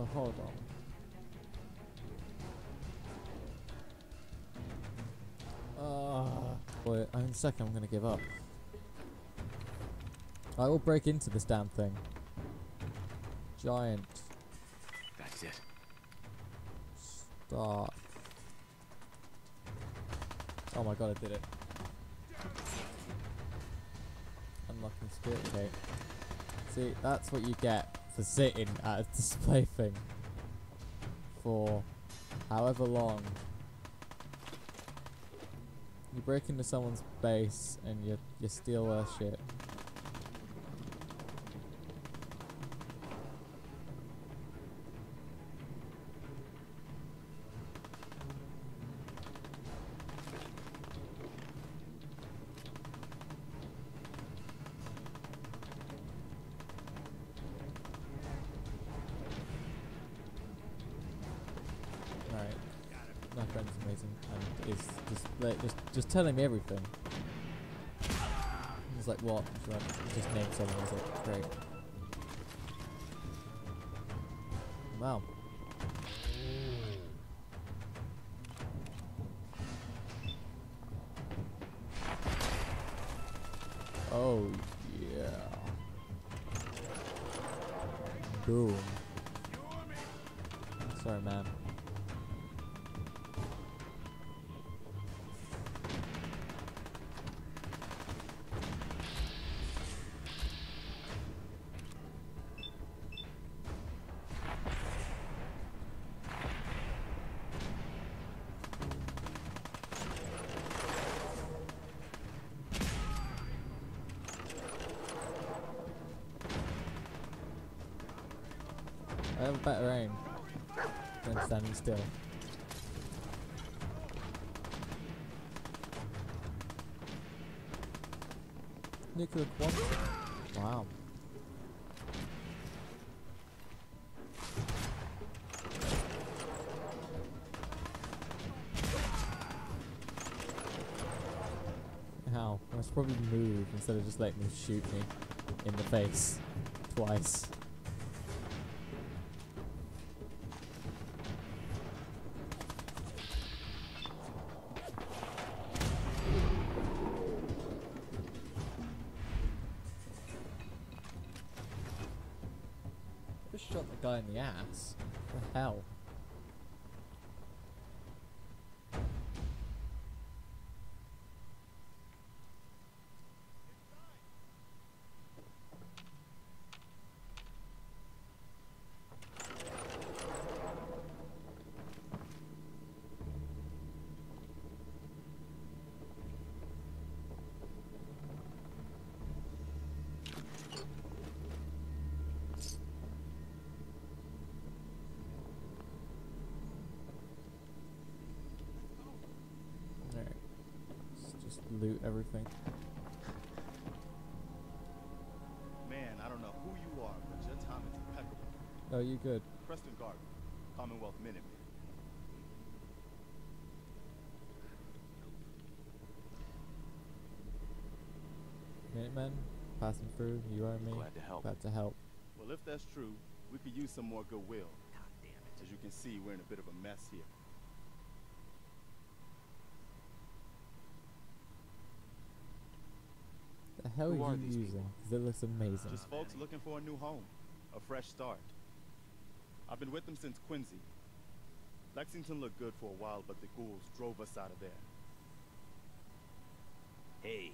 Oh, hold on. Ah, boy, in a second I'm gonna give up. I will break into this damn thing. Giant. That's it. Start. Oh my god, I did it. Unlocking spirit cake. See, that's what you get for sitting at a display thing for however long. You break into someone's base and you you steal their shit. Amazing and is just like, just just telling me everything. He's like, what? She's like, just name someone. Was like, great. Wow. I have a better aim than standing still. Nuka Quantum. Wow. How? I must probably move instead of just letting them shoot me in the face twice. Guy in the ass. What the hell? Alright. Let's just loot everything. Man, I don't know who you are, but your time is impeccable. Oh, you good? Preston Garvey, Commonwealth Minuteman. Minutemen? Passing through, you are me. Glad to help. Glad to help. Well, if that's true, we could use some more goodwill. God damn it. As you can see, we're in a bit of a mess here. Hell Who are are you these using? people? 'Cause it looks amazing. Just folks looking for a new home, a fresh start. I've been with them since Quincy. Lexington looked good for a while, but the ghouls drove us out of there. Hey.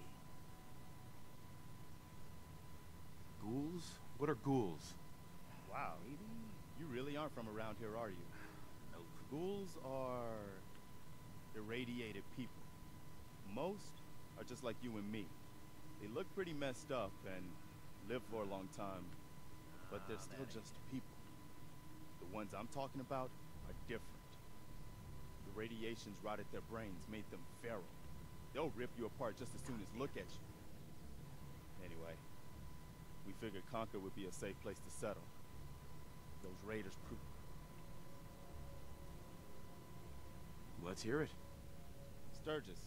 Ghouls? What are ghouls? Wow, you really aren't from around here, are you? Nope. Ghouls are irradiated people. Most are just like you and me. They look pretty messed up and live for a long time, but they're still just people. The ones I'm talking about are different. The radiations rotted their brains, made them feral. They'll rip you apart just as soon as look at you. Anyway, we figured Concord would be a safe place to settle. Those raiders proved Let's hear it. Sturgis.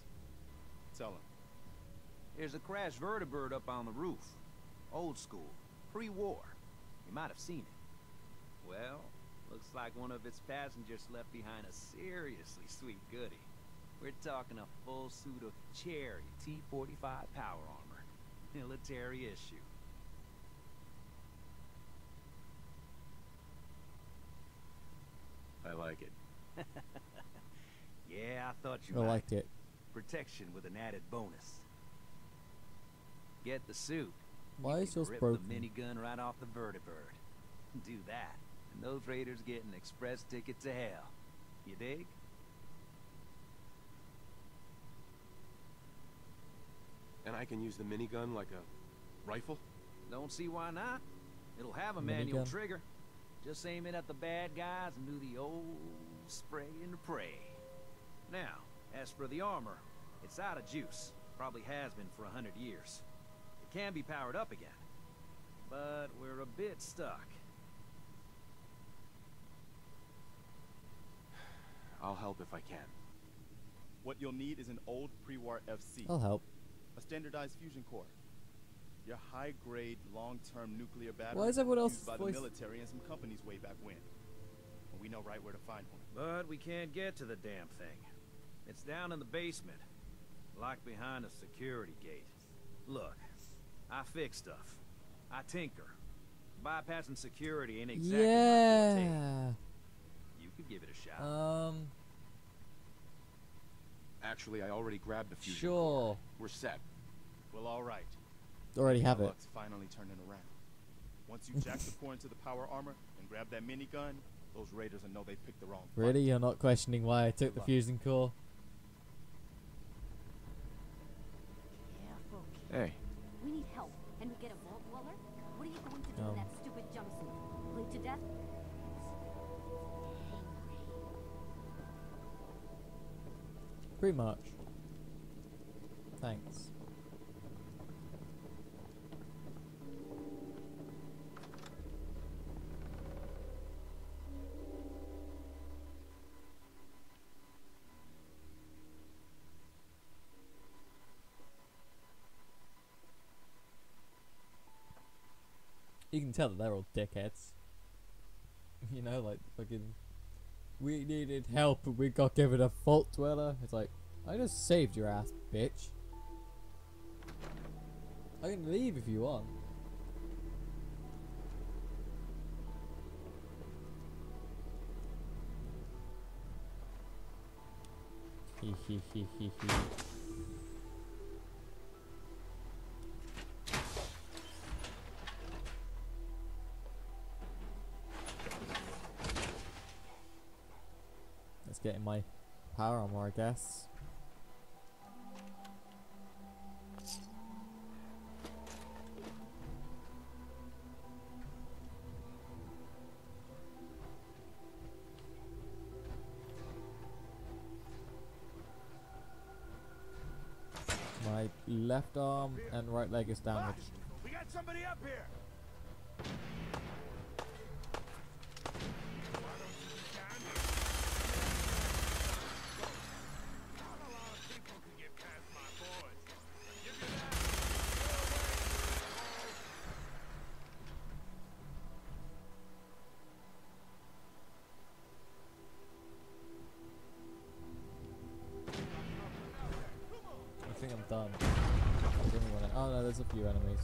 Tell him. There's a crashed vertibird up on the roof. Old school. Pre-war. You might have seen it. Well, Looks like one of its passengers left behind a seriously sweet goodie. We're talking a full suit of cherry T-45 power armor. Military issue. I like it. Yeah, I thought you I might. liked it. Protection with an added bonus. Get the suit. Why You is can yours rip broken? the minigun right off the vertibird. Do that, and those raiders get an express ticket to hell. You dig? And I can use the minigun like a rifle? Don't see why not. It'll have a manual trigger. Just aim it at the bad guys and do the old spray and pray. Now, as for the armor, it's out of juice. Probably has been for a hundred years. It can be powered up again. But we're a bit stuck. I'll help if I can. What you'll need is an old pre-war FC, I'll help. a standardized fusion core, your high-grade, long-term nuclear battery Why is everyone used by voice- the military and some companies way back when. And we know right where to find one. But we can't get to the damn thing. It's down in the basement, locked behind a security gate. Look, I fix stuff. I tinker. Bypassing security ain't exactly my forte. yeah. You could give it a shot. Um. Actually, I already grabbed the fusion Sure. core. We're set. Well, all right. Already have Our it. luck's finally turning around. Once you jack the core into the power armor and grab that minigun, those raiders will know they picked the wrong fight. Really? You're not questioning why I took the luck. fusion core? Careful, kid. Hey, We need help, and we get a vault dweller? What are you going to do Um. with that stupid jumpsuit? Bleed to death? Pretty much. Thanks. Can tell that they're all dickheads. You know, like fucking. We needed help and we got given a vault dweller. It's like, I just saved your ass, bitch. I can leave if you want. Hee hee hee hee hee. Let's in my power armor, I guess. My left arm and right leg is damaged. we got somebody up here. Think I'm done. Oh no, there's a few enemies.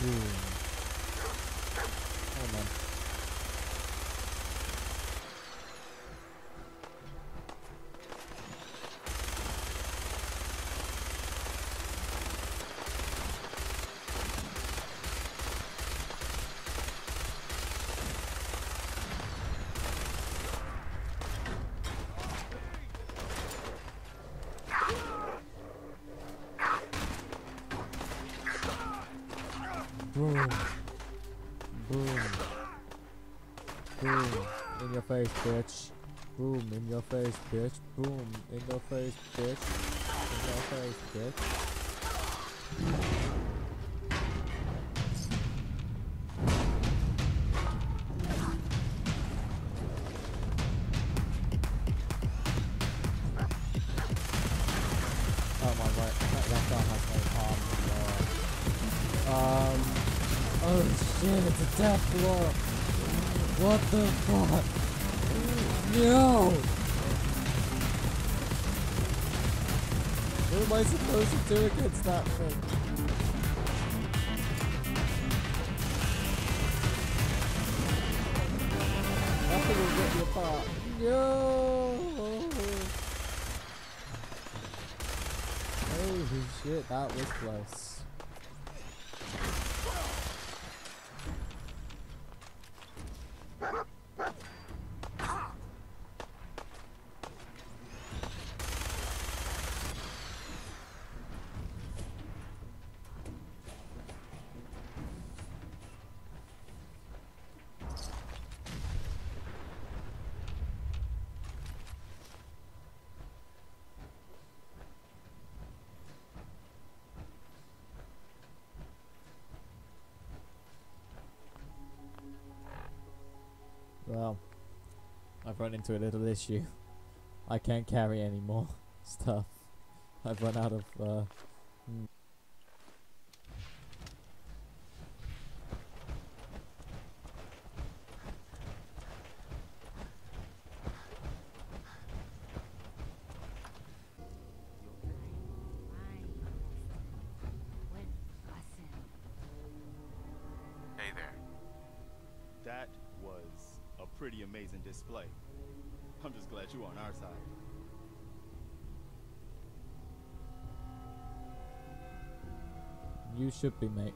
Boom. Oh man. Boom. In your face, bitch. Boom. In your face, bitch. Boom. In your face, bitch. In your face, bitch. Oh my right, that left has no arm. Um. Oh shit! It's a death blow. What the fuck? No! What am I supposed to do against that thing? No! Holy shit, that was close. I've run into a little issue. I can't carry any more stuff. I've run out of, uh... mm. Quit fussing. Hey there. That was a pretty amazing display. I'm just glad you're on our side. You should be, mate.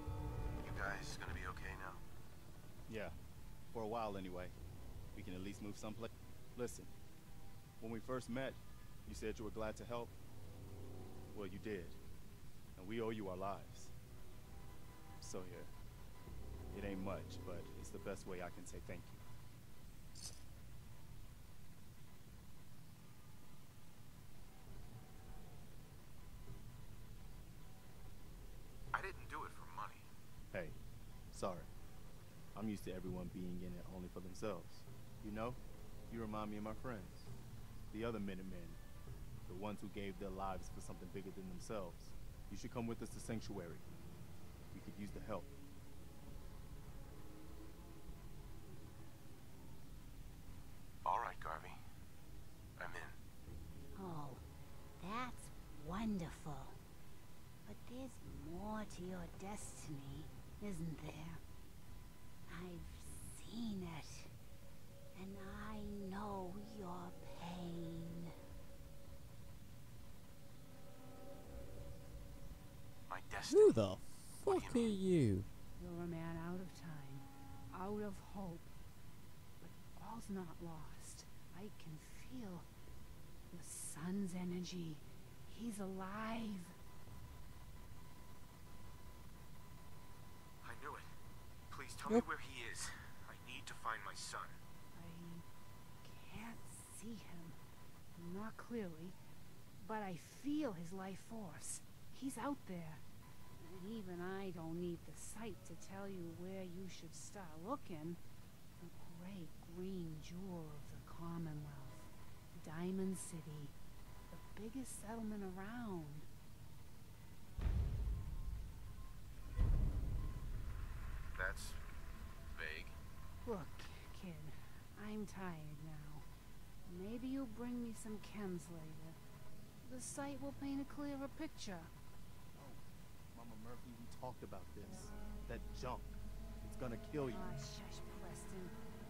You guys gonna be okay now? Yeah, for a while anyway. We can at least move someplace. Listen, when we first met, you said you were glad to help. Well, you did. And we owe you our lives. So here. It ain't much, but it's the best way I can say thank you. I didn't do it for money. Hey, sorry. I'm used to everyone being in it only for themselves. You know, you remind me of my friends. The other Minutemen. The ones who gave their lives for something bigger than themselves. You should come with us to Sanctuary. We could use the help. All right, Garvey. I'm in. Oh, that's wonderful. But there's more to your destiny, isn't there? I've seen it. And I know your pain. My destiny. Who the fuck are you? You're a man out of time, out of hope. But all's not lost. I can feel the son's energy. He's alive. I knew it. Please tell Yep. me where he is. I need to find my son. I can't see him, not clearly, but I feel his life force. He's out there. And even I don't need the sight to tell you where you should start looking. The great green jewel of the Commonwealth, Diamond City, the biggest settlement around. That's. Look, kid, I'm tired now. Maybe you'll bring me some chems later. The Sight will paint a clearer picture. Oh, Mama Murphy, we talked about this. That junk. It's gonna kill you. Ah, shush, Preston.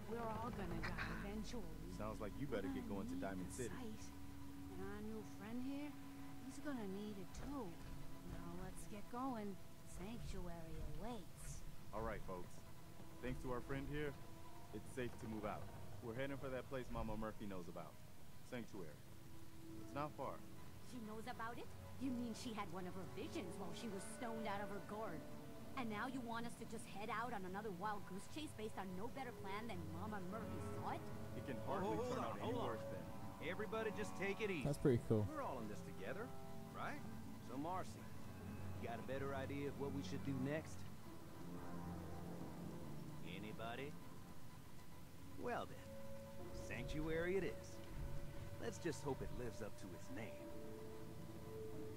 We're all gonna die eventually. Sounds like you better get going to Diamond City. site. And our new friend here, he's gonna need it too. Now let's get going. Sanctuary awaits. All right, folks. Thanks to our friend here, it's safe to move out. We're heading for that place Mama Murphy knows about. Sanctuary. It's not far. She knows about it? You mean she had one of her visions while she was stoned out of her gourd? And now you want us to just head out on another wild goose chase based on no better plan than Mama Murphy saw it? It can hardly hold turn on, out any on. worse than. Everybody just take it easy. That's pretty cool. We're all in this together, right? So Marcy, you got a better idea of what we should do next? Anybody? Well then, Sanctuary it is. Let's just hope it lives up to its name.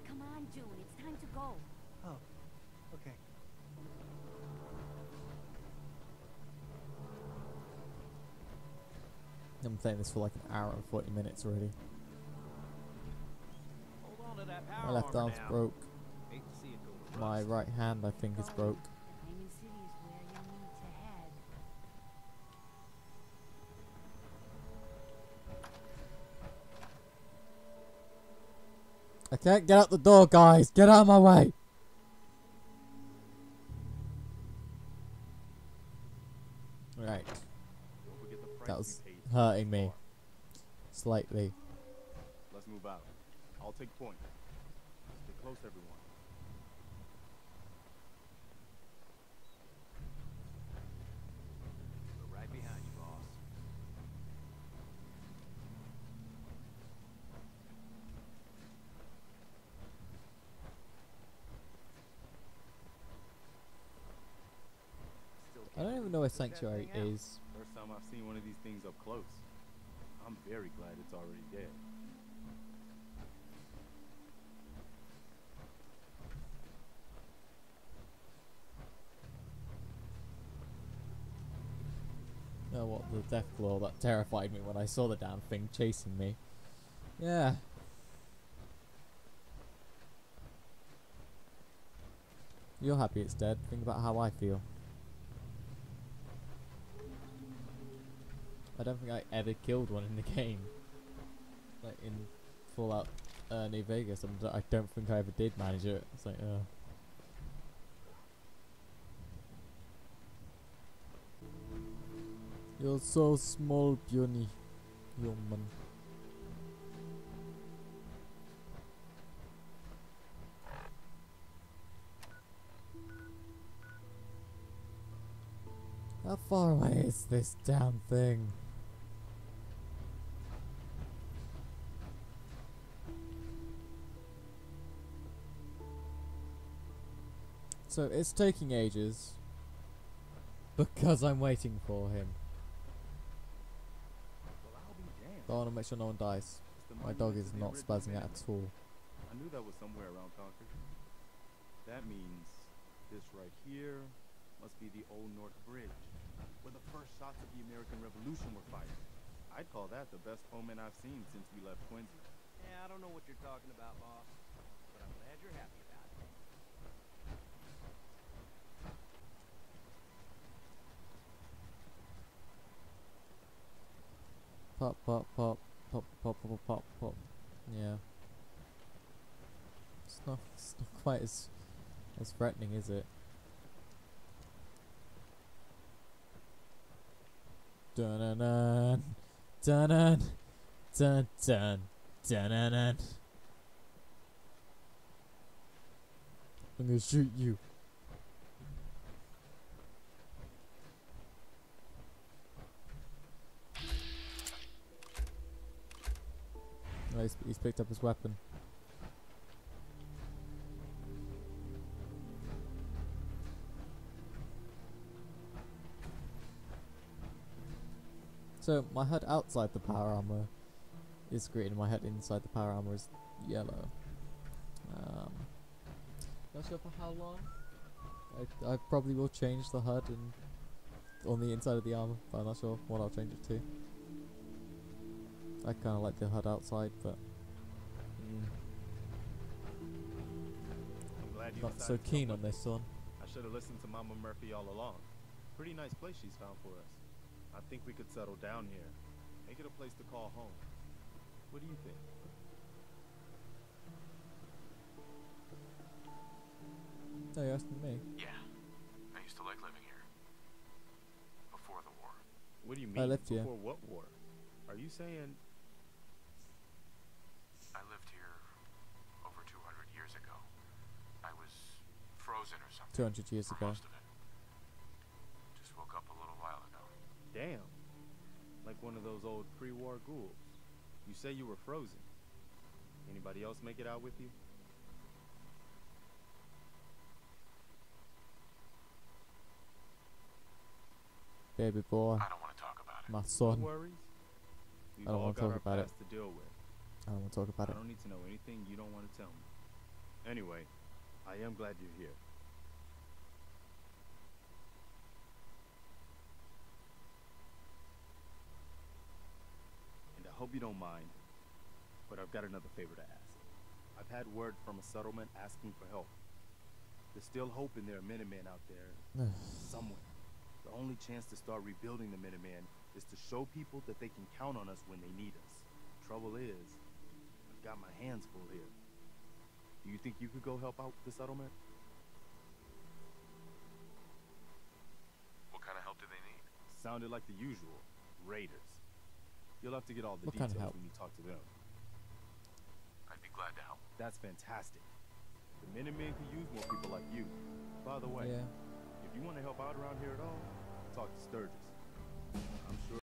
Come on, Jun, it's time to go. Oh, okay. I'm playing this for like an hour and 40 minutes already. Hold on to that power My left arm's now. broke. Hate to see it go to My right hand, I think, is broke. I can't get out the door, guys. Get out of my way. Right, that was hurting me slightly. Let's move out. I'll take point. Stay close, everyone. We're right behind you, boss. Still I don't can't even know where put that Sanctuary is. First time I've seen one of these things up close. I'm very glad it's already dead. Oh, what, the death claw that terrified me when I saw the damn thing chasing me. Yeah. You're happy it's dead. Think about how I feel. I don't think I ever killed one in the game. Like in Fallout uh, New Vegas, I'm, I don't think I ever did manage it. It's like, uh. You're so small, puny human. How far away is this damn thing? So it's taking ages because I'm waiting for him. Well, I'll be damned. I want to make sure no one dies. My dog is not spazzing out at all. I knew that was somewhere around Concord. That means this right here must be the Old North Bridge, where the first shots of the American Revolution were fired. I'd call that the best omen I've seen since we left Quincy. Yeah, I don't know what you're talking about, boss. But I'm glad you're happy about it. Pop, pop, pop, pop, pop, pop, pop, pop. Yeah. It's not, it's not quite as, as threatening, is it? Dun dun dun, dun dun, dun dun, dun dun dun. I'm gonna shoot you. Oh, he's, picked up his weapon. So my HUD outside the power armor is green, and my HUD inside the power armor is yellow. Um, not sure for how long. I, I probably will change the HUD and on the inside of the armor, but I'm not sure what I'll change it to. I kind of like the HUD outside, but not so keen on this one. I should have listened to Mama Murphy all along. Pretty nice place she's found for us. I think we could settle down here. Make it a place to call home. What do you think? No, you're asking me. Yeah. I used to like living here. Before the war. What do you mean? I mean? left here. Before what war? Are you saying I lived here over 200 years ago. I was frozen or something. 200 years ago. most of it. Just woke up a little while ago. Damn. Like one of those old pre-war ghouls. You say you were frozen. Anybody else make it out with you? Baby boy, I don't want to talk about it. my No son. worries. We've I don't all wanna got talk our about it. to deal with. I don't want to talk about it. I don't need to know anything you don't want to tell me. Anyway, I am glad you're here. Hope you don't mind, but I've got another favor to ask. I've had word from a settlement asking for help. There's still hope in there are Minutemen out there somewhere. The only chance to start rebuilding the Minutemen is to show people that they can count on us when they need us. Trouble is, I've got my hands full here. Do you think you could go help out the settlement? What kind of help do they need? Sounded like the usual. Raiders. You'll have to get all the What kind details of help? when you talk to them. I'd be glad to help. That's fantastic. The Minutemen could use more people like you. By the way, Yeah. if you want to help out around here at all, talk to Sturgis.